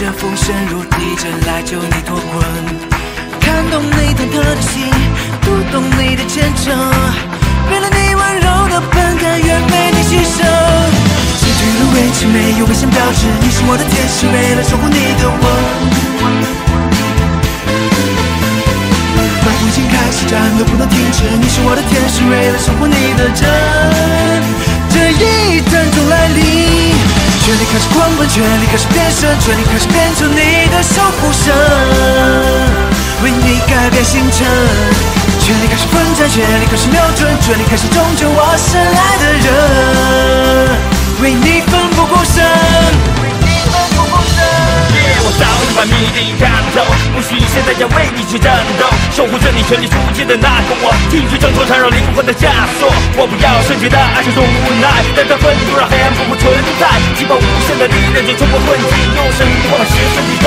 这风声如地震，来救你脱困，看懂你忐忑的心，读懂你的虔诚，为了你温柔的笨，甘愿为你牺牲。失去了位置，没有危险标志，你是我的天使，为了守护你的我。我已经开始战斗，不能停止，你是我的天使，为了守护你的。开始狂奔，全力开始变身，全力开始变成你的守护神，为你改变星辰。全力开始奋战，全力开始瞄准，全力开始终结我深爱的把谜底看透，不需现在要为你去战斗，守护着你全力出击的那个我，替去挣脱缠绕灵魂的枷锁。我不要圣洁的爱，是种无奈，带着愤怒让黑暗不复存在，激发无限的力量，就冲破困境，用神力唤醒，身体。